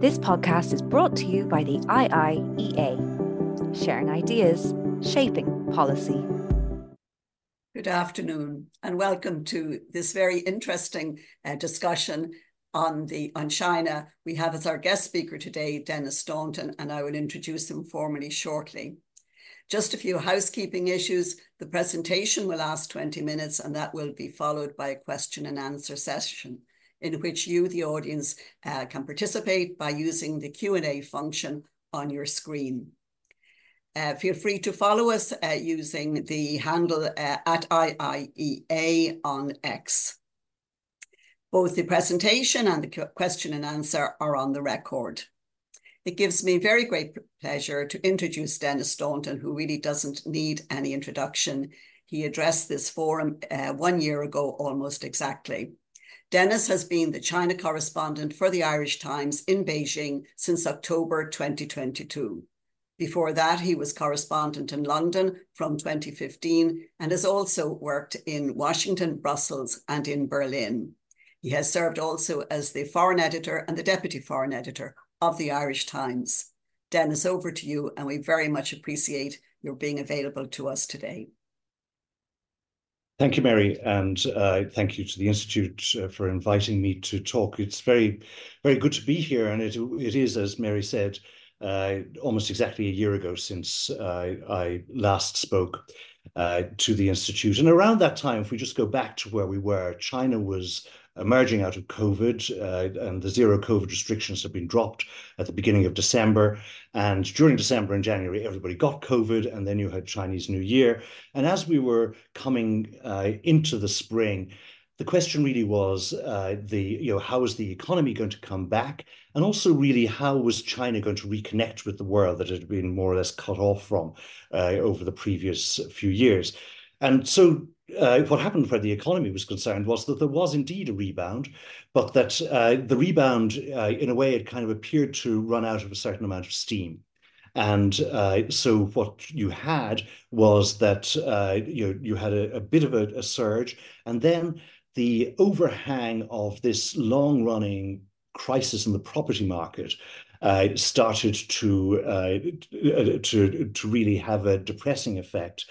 This podcast is brought to you by the IIEA, sharing ideas, shaping policy. Good afternoon, and welcome to this very interesting uh, discussion on the on China. We have as our guest speaker today Denis Staunton, and I will introduce him formally shortly. Just a few housekeeping issues. The presentation will last 20 minutes, and that will be followed by a question and answer session in which you, the audience, uh, can participate by using the Q&A function on your screen. Uh, feel free to follow us uh, using the handle uh, at IIEA on X. Both the presentation and the question and answer are on the record. It gives me very great pleasure to introduce Denis Staunton, who really doesn't need any introduction. He addressed this forum uh, one year ago almost exactly. Denis has been the China correspondent for the Irish Times in Beijing since October 2022. Before that, he was correspondent in London from 2015 and has also worked in Washington, Brussels, and in Berlin. He has served also as the foreign editor and the deputy foreign editor of the Irish Times. Denis, over to you, and we very much appreciate your being available to us today. Thank you, Mary, and uh, thank you to the Institute uh, for inviting me to talk. It's very, very good to be here, and it it is, as Mary said, uh, almost exactly a year ago since I last spoke uh, to the Institute. And around that time, if we just go back to where we were, China was emerging out of COVID, uh, and the zero COVID restrictions have been dropped at the beginning of December. And during December and January, everybody got COVID, and then you had Chinese New Year. And as we were coming uh, into the spring, the question really was uh, the you know how is the economy going to come back, and also really how was China going to reconnect with the world that had been more or less cut off from uh, over the previous few years. And so uh, what happened where the economy was concerned was that there was indeed a rebound, but that uh, the rebound, uh, in a way, it kind of appeared to run out of a certain amount of steam. And uh, so what you had was that uh, you, you had a, a bit of a, a, surge, and then the overhang of this long-running crisis in the property market uh, started to, to, to really have a depressing effect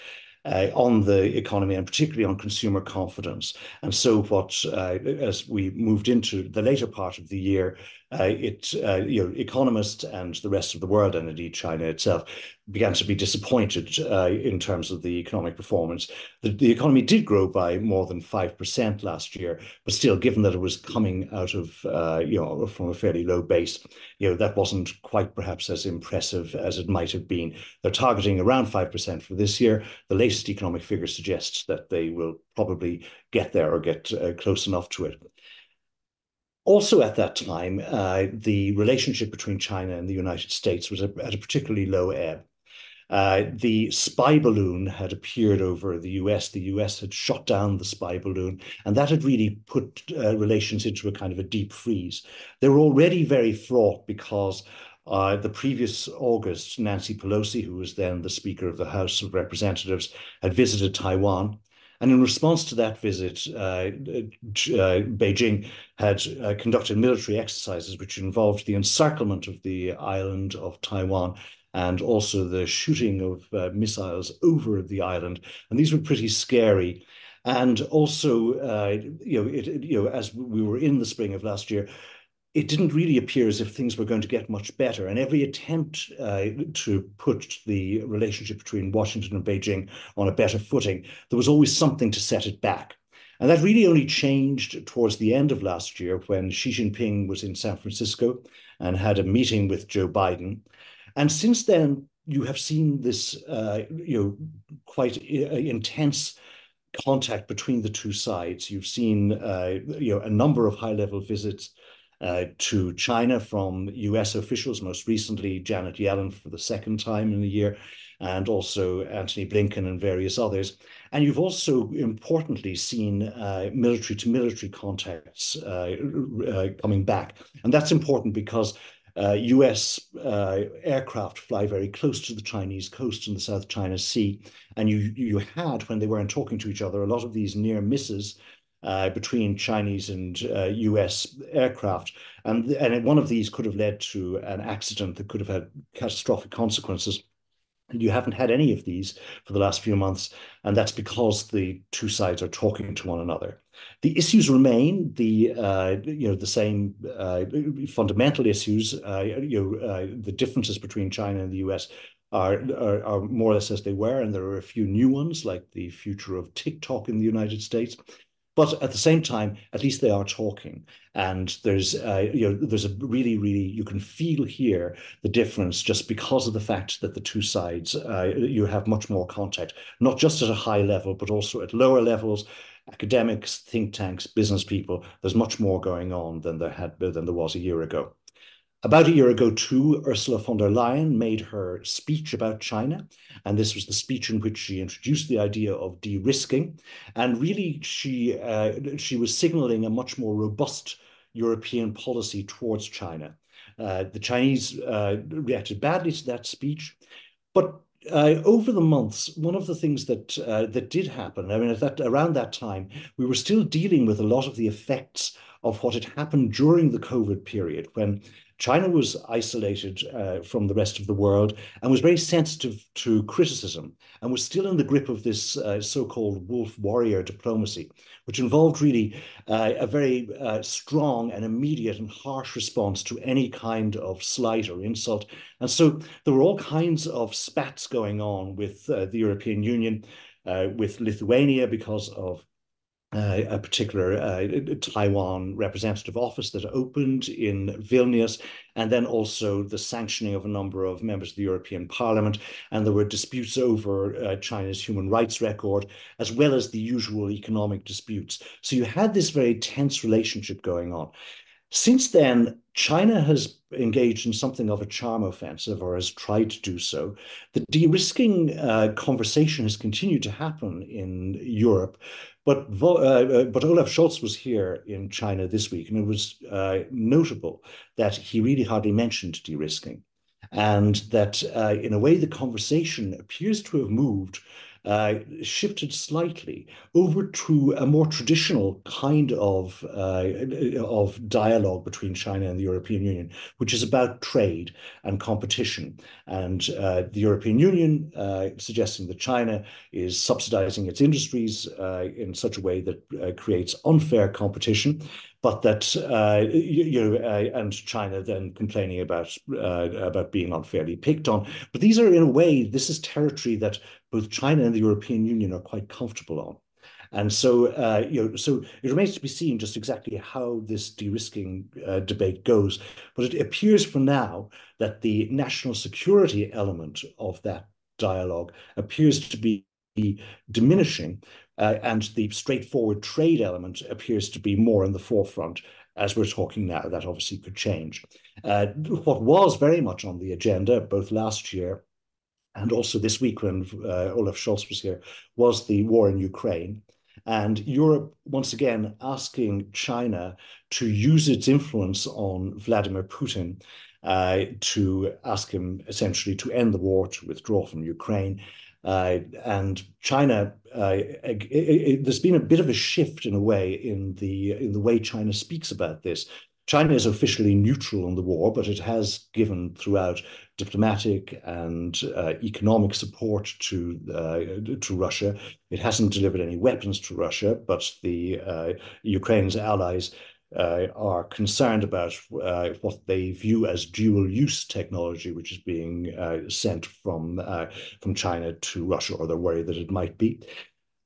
uh, on the economy and particularly on consumer confidence. And so, what uh, as we moved into the later part of the year, uh, it uh, you know economists and the rest of the world, and indeed China itself, began to be disappointed uh, in terms of the economic performance. The, the economy did grow by more than five percent last year, but still, given that it was coming out of uh, you know from a fairly low base, you know that wasn't quite perhaps as impressive as it might have been. They're targeting around five percent for this year. The latest economic figure suggests that they will probably get there or get uh, close enough to it. Also, at that time, uh, the relationship between China and the United States was at a particularly low ebb. Uh, the spy balloon had appeared over the US. The US had shot down the spy balloon, and that had really put uh, relations into a kind of a deep freeze. They were already very fraught because uh, the previous August, Nancy Pelosi, who was then the Speaker of the House of Representatives, had visited Taiwan. And in response to that visit, uh, uh, Beijing had uh, conducted military exercises which involved the encirclement of the island of Taiwan and also the shooting of uh, missiles over the island. And these were pretty scary. And also, uh, you know, it, you know, as we were in the spring of last year, it didn't really appear as if things were going to get much better. And every attempt uh, to put the relationship between Washington and Beijing on a better footing, there was always something to set it back. And that really only changed towards the end of last year when Xi Jinping was in San Francisco and had a meeting with Joe Biden. And since then, you have seen this, uh, you know, quite uh, intense contact between the two sides. You've seen, uh, you know, a number of high-level visits uh, to China from US officials, most recently Janet Yellen for the second time in a year, and also Antony Blinken and various others. And you've also importantly seen uh, military to military contacts uh, uh, coming back. And that's important because uh, US uh, aircraft fly very close to the Chinese coast in the South China Sea. And you, you had, when they weren't talking to each other, a lot of these near misses uh, between Chinese and uh, US aircraft. And, and one of these could have led to an accident that could have had catastrophic consequences. You haven't had any of these for the last few months, and that's because the two sides are talking to one another. The issues remain the uh, you know the same uh, fundamental issues. Uh, you know uh, the differences between China and the U.S. Are, are, are more or less as they were, and there are a few new ones like the future of TikTok in the United States. But at the same time, at least they are talking, and there's uh, you know there's a really really you can feel here the difference just because of the fact that the two sides uh, you have much more contact, not just at a high level but also at lower levels. Academics, think tanks, business people. There's much more going on than there had than there was a year ago. About a year ago, too, Ursula von der Leyen made her speech about China. And this was the speech in which she introduced the idea of de risking. And really, she, uh, she was signaling a much more robust European policy towards China. Uh, the Chinese uh, reacted badly to that speech. But uh, over the months, one of the things that uh, that did happen, I mean, at that around that time, we were still dealing with a lot of the effects of what had happened during the COVID period, when China was isolated uh, from the rest of the world and was very sensitive to criticism and was still in the grip of this uh, so-called wolf warrior diplomacy, which involved really uh, a very uh, strong and immediate and harsh response to any kind of slight or insult. And so there were all kinds of spats going on with uh, the European Union, uh, with Lithuania because of uh, a particular uh, Taiwan representative office that opened in Vilnius, and then also the sanctioning of a number of members of the European Parliament. And there were disputes over uh, China's human rights record, as well as the usual economic disputes. So you had this very tense relationship going on. Since then, China has engaged in something of a charm offensive or has tried to do so. The de risking uh, conversation has continued to happen in Europe, but, uh, uh, but Olaf Scholz was here in China this week, and it was uh, notable that he really hardly mentioned de-risking, and that uh, in a way the conversation appears to have moved uh, shifted slightly over to a more traditional kind of uh, of dialogue between China and the European Union, which is about trade and competition, and uh, the European Union uh, suggesting that China is subsidizing its industries uh, in such a way that creates unfair competition, but that uh, you, you know, uh, and China then complaining about uh, about being unfairly picked on. But these are, in a way, this is territory that both China and the European Union are quite comfortable on. And so, uh, you know, so it remains to be seen just exactly how this de-risking uh, debate goes. But it appears for now that the national security element of that dialogue appears to be diminishing, uh, and the straightforward trade element appears to be more in the forefront as we're talking now. That obviously could change. Uh, what was very much on the agenda, both last year and also this week when uh, Olaf Scholz was here, was the war in Ukraine. And Europe, once again, asking China to use its influence on Vladimir Putin uh, to ask him essentially to end the war, to withdraw from Ukraine. Uh, and China, uh, it, it, there's been a bit of a shift in a way in the in the way China speaks about this. China is officially neutral on the war, but it has given throughout diplomatic and uh, economic support to uh, to Russia. It hasn't delivered any weapons to Russia, but the uh, Ukraine's allies uh, are concerned about uh, what they view as dual-use technology, which is being uh, sent from uh, from China to Russia, or they're worried that it might be.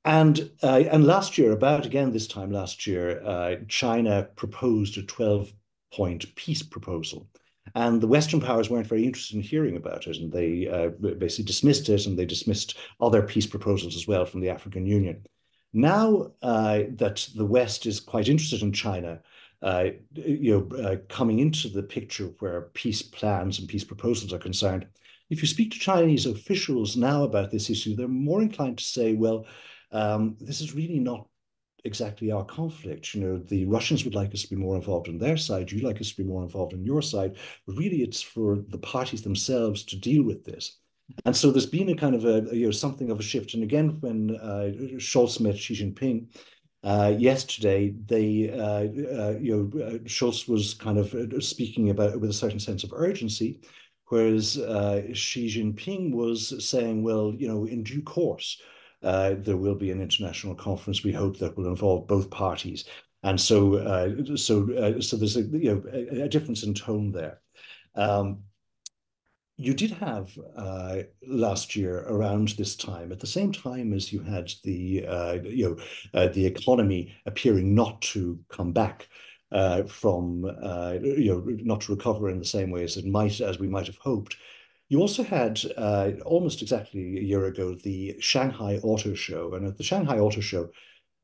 And uh, and last year, about again this time last year, uh, China proposed a twelve-point peace proposal. And the Western powers weren't very interested in hearing about it, and they basically dismissed it, and they dismissed other peace proposals as well from the African Union. Now that the West is quite interested in China, uh, you know, uh, coming into the picture where peace plans and peace proposals are concerned, if you speak to Chinese officials now about this issue, they're more inclined to say, well, um, this is really not exactly our conflict. You know, the Russians would like us to be more involved on their side. You'd like us to be more involved on your side. But really, it's for the parties themselves to deal with this. And so there's been a kind of a, you know, something of a shift. And again, when uh, Scholz met Xi Jinping, Uh, yesterday, they, uh, uh, you know, uh, Scholz was kind of uh, speaking about it with a certain sense of urgency, whereas uh, Xi Jinping was saying, well, you know, in due course, there will be an international conference. We hope that will involve both parties, and so, so, so there's a you know a, a difference in tone there. Um, you did have uh, last year around this time, at the same time as you had the uh, you know uh, the economy appearing not to come back uh, from uh, you know not to recover in the same way as it might as we might have hoped. You also had uh, almost exactly a year ago the Shanghai Auto Show, and at the Shanghai Auto Show,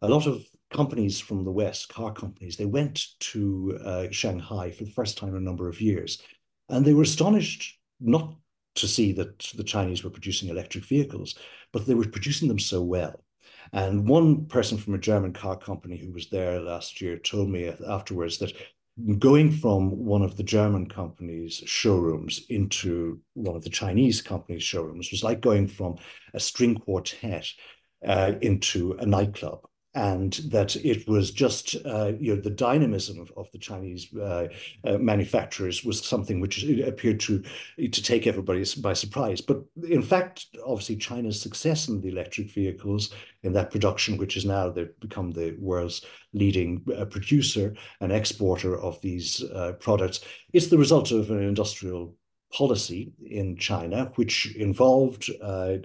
a lot of companies from the West, car companies, they went to Shanghai for the first time in a number of years, and they were astonished not to see that the Chinese were producing electric vehicles, but they were producing them so well. And one person from a German car company who was there last year told me afterwards that going from one of the German company's showrooms into one of the Chinese company's showrooms was like going from a string quartet uh, into a nightclub and that it was just uh, you know the dynamism of, of the Chinese uh, uh, manufacturers was something which appeared to to take everybody by surprise. But in fact, obviously, China's success in the electric vehicles in that production, which is now they've become the world's leading uh, producer and exporter of these uh, products, is the result of an industrial policy in China, which involved uh,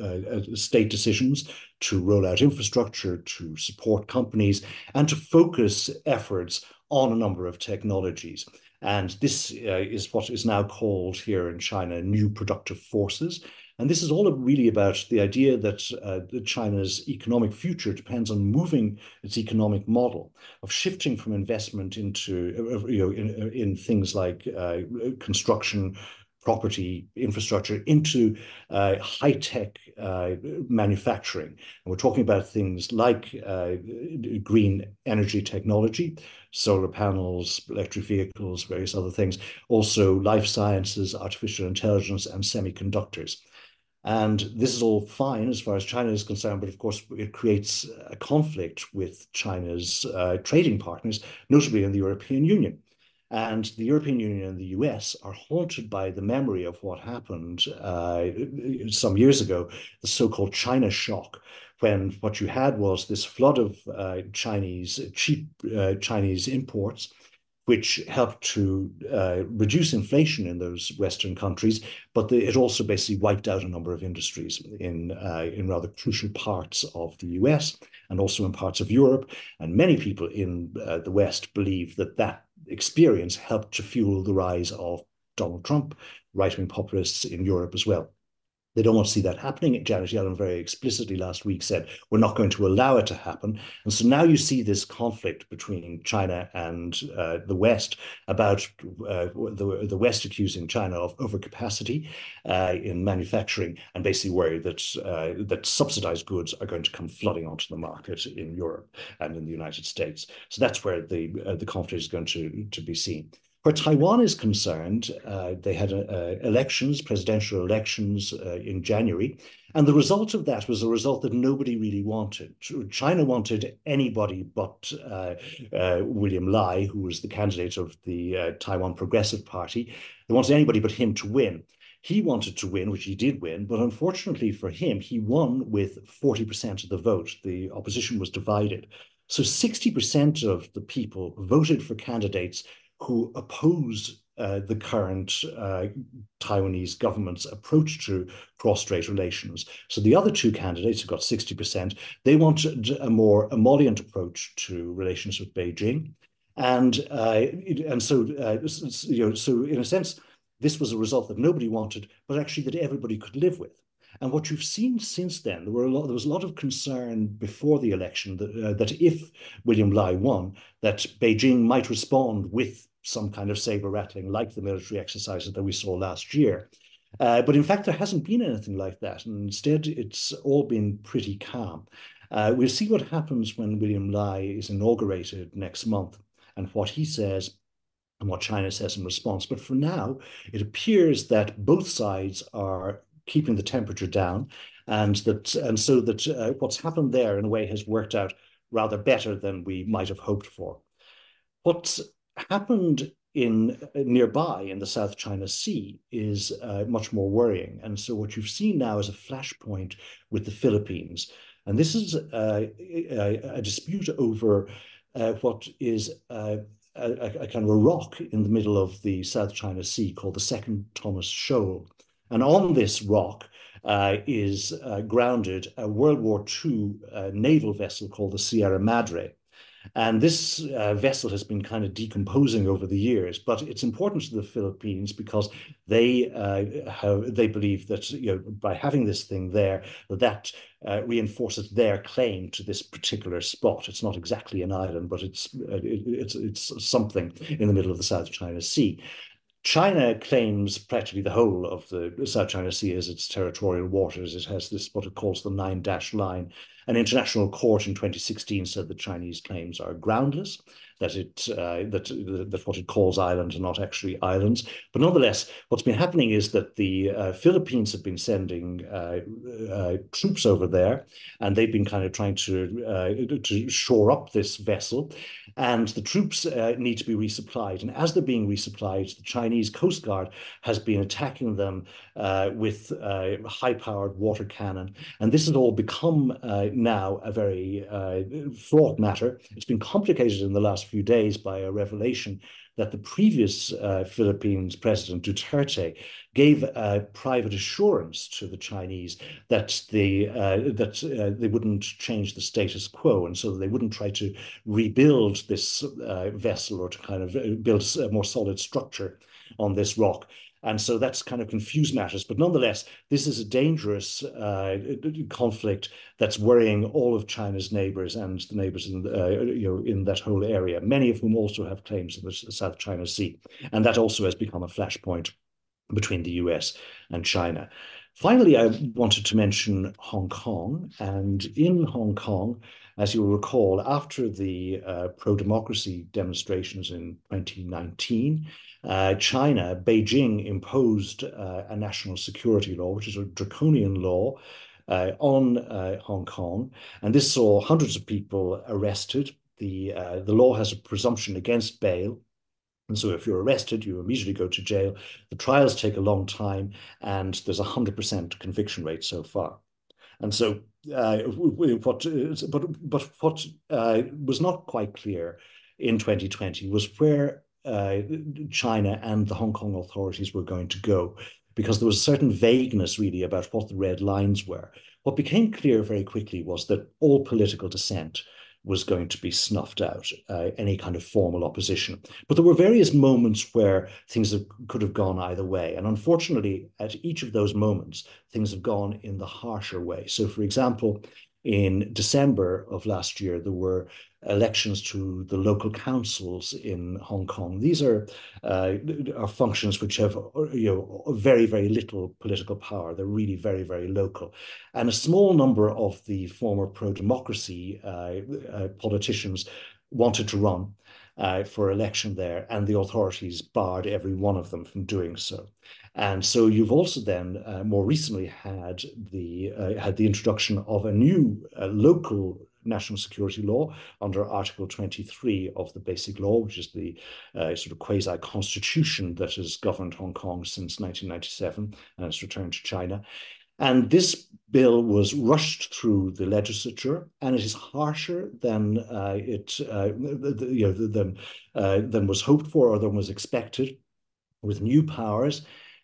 uh, uh, state decisions to roll out infrastructure, to support companies, and to focus efforts on a number of technologies. And this uh, is what is now called here in China new productive forces. And this is all really about the idea that, uh, China's economic future depends on moving its economic model of shifting from investment into, you know, in, in things like uh, construction, property infrastructure into uh, high tech uh, manufacturing. And we're talking about things like uh, green energy technology, solar panels, electric vehicles, various other things, also life sciences, artificial intelligence, and semiconductors. And this is all fine as far as China is concerned, but of course it creates a conflict with China's uh, trading partners, notably in the European Union. And the European Union and the US are haunted by the memory of what happened uh, some years ago, the so-called China shock, when what you had was this flood of uh, Chinese, cheap uh, Chinese imports which helped to uh, reduce inflation in those Western countries, but the, it also basically wiped out a number of industries in, uh, in rather crucial parts of the US and also in parts of Europe. And many people in uh, the West believe that that experience helped to fuel the rise of Donald Trump, right-wing populists in Europe as well. They don't want to see that happening. Janet Yellen very explicitly last week said, we're not going to allow it to happen. And so now you see this conflict between China and uh, the West about uh, the, the West accusing China of overcapacity uh, in manufacturing and basically worry that, uh, that subsidized goods are going to come flooding onto the market in Europe and in the United States. So that's where the, uh, the conflict is going to, to be seen. Where Taiwan is concerned, uh, they had uh, elections, presidential elections uh, in January, and the result of that was a result that nobody really wanted. China wanted anybody but uh, uh, William Lai, who was the candidate of the uh, Taiwan Progressive Party. They wanted anybody but him to win. He wanted to win, which he did win, but unfortunately for him, he won with 40% of the vote. The opposition was divided. So 60% of the people voted for candidates who oppose uh, the current uh, Taiwanese government's approach to cross-strait relations. So the other two candidates have got 60%, they wanted a more emollient approach to relations with Beijing. And, uh, and so, uh, you know, so in a sense, this was a result that nobody wanted, but actually that everybody could live with. And what you've seen since then, there were a lot, there was a lot of concern before the election that, uh, that if William Lai won, that Beijing might respond with some kind of saber rattling like the military exercises that we saw last year. Uh, but in fact, there hasn't been anything like that. And instead, it's all been pretty calm. Uh, we'll see what happens when William Lai is inaugurated next month and what he says and what China says in response. But for now, it appears that both sides are keeping the temperature down and that and so that uh, what's happened there in a way has worked out rather better than we might have hoped for. What's happened in nearby in the South China Sea is uh, much more worrying. And so what you've seen now is a flashpoint with the Philippines. And this is uh, a, a, dispute over uh, what is uh, a, a, kind of a rock in the middle of the South China Sea called the Second Thomas Shoal. And on this rock uh, is uh, grounded a World War II naval vessel called the Sierra Madre. And this uh, vessel has been kind of decomposing over the years, but it's important to the Philippines because they uh, have, they believe that you know by having this thing there, that uh, reinforces their claim to this particular spot. It's not exactly an island, but it's uh, it, it's it's something in the middle of the South China Sea. China claims practically the whole of the South China Sea as its territorial waters. It has this what it calls the nine dash line, an international court in 2016 said that Chinese claims are groundless, that it uh, that that what it calls islands are not actually islands. But nonetheless, what's been happening is that the uh, Philippines have been sending uh, uh troops over there, and they've been kind of trying to uh, to shore up this vessel, and the troops uh, need to be resupplied. And as they're being resupplied, the Chinese Coast Guard has been attacking them with high-powered water cannon, and this has all become now a very uh, fraught matter. It's been complicated in the last few days by a revelation that the previous uh, Philippines president Duterte gave a private assurance to the Chinese that the uh, that uh, they wouldn't change the status quo, and so they wouldn't try to rebuild this uh, vessel or to kind of uh, build a more solid structure on this rock. And so that's kind of confused matters. But nonetheless, this is a dangerous uh, conflict that's worrying all of China's neighbors and the neighbors in, uh, you know, in that whole area, many of whom also have claims in the South China Sea. And that also has become a flashpoint between the US and China. Finally, I wanted to mention Hong Kong. And in Hong Kong, as you'll recall, after the uh, pro democracy demonstrations in 2019, uh, China, Beijing imposed uh, a national security law, which is a draconian law uh, on uh, Hong Kong. And this saw hundreds of people arrested. The, uh, the law has a presumption against bail. And so if you're arrested, you immediately go to jail. The trials take a long time, and there's a 100% conviction rate so far. And so uh, what, but, but what uh, was not quite clear in 2020 was where uh, China and the Hong Kong authorities were going to go, because there was a certain vagueness really about what the red lines were. What became clear very quickly was that all political dissent was going to be snuffed out, uh, any kind of formal opposition. But there were various moments where things have, could have gone either way. And unfortunately, at each of those moments, things have gone in the harsher way. So, for example, in December of last year, there were elections to the local councils in Hong Kong. These are uh, are functions which have you know very very little political power. They're really very very local, and a small number of the former pro democracy uh, uh, politicians wanted to run. Uh, for election there, and the authorities barred every one of them from doing so. And so you've also then uh, more recently had the uh, had the introduction of a new uh, local national security law under Article 23 of the Basic Law, which is the uh, sort of quasi constitution that has governed Hong Kong since 1997 and has returned to China. And this bill was rushed through the legislature, and it is harsher than uh, it uh, you know than uh, than was hoped for or than was expected, with new powers.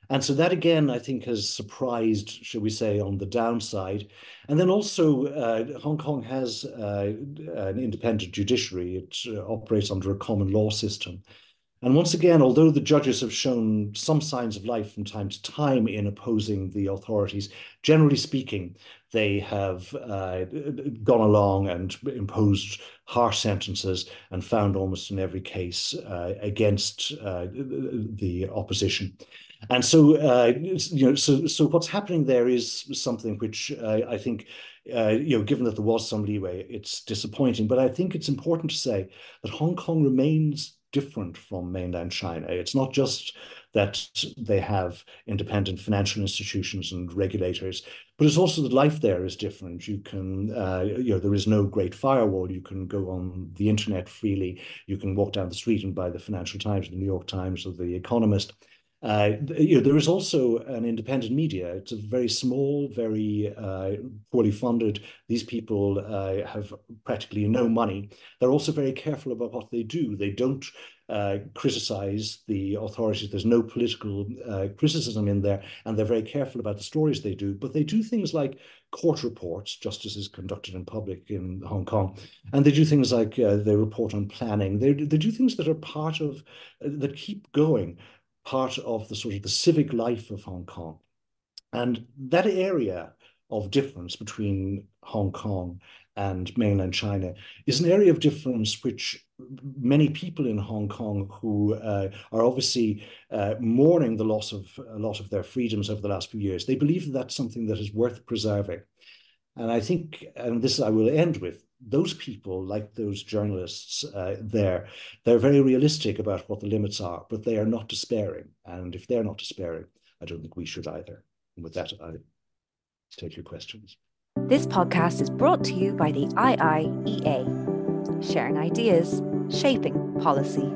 And so that again, I think, has surprised, shall we say, on the downside. And then also, uh, Hong Kong has uh, an independent judiciary. It uh, operates under a common law system. And once again, although the judges have shown some signs of life from time to time in opposing the authorities, generally speaking, they have uh, gone along and imposed harsh sentences and found almost in every case uh, against uh, the opposition. And so, uh, you know, so so what's happening there is something which I think, uh, you know, given that there was some leeway, it's disappointing. But I think it's important to say that Hong Kong remains different from mainland China. It's not just that they have independent financial institutions and regulators, but it's also that life there is different. You can, uh, you know, there is no great firewall. You can go on the internet freely. You can walk down the street and buy the Financial Times, the New York Times, or the Economist. Uh, you know, there is also an independent media. It's a very small, very uh, poorly funded. These people uh, have practically no money. They're also very careful about what they do. They don't uh, criticize the authorities. There's no political uh, criticism in there, and they're very careful about the stories they do. But they do things like court reports. Justice is conducted in public in Hong Kong, and they do things like uh, they report on planning. They they do things that are part of that keep going part of the sort of the civic life of Hong Kong. And that area of difference between Hong Kong and mainland China is an area of difference which many people in Hong Kong who uh, are obviously uh, mourning the loss of a lot of their freedoms over the last few years, they believe that that's something that is worth preserving. And I think, and this I will end with, those people, like those journalists uh, there, they're very realistic about what the limits are, but they are not despairing. And if they're not despairing, I don't think we should either. And with that, I take your questions. This podcast is brought to you by the IIEA, sharing ideas, shaping policy.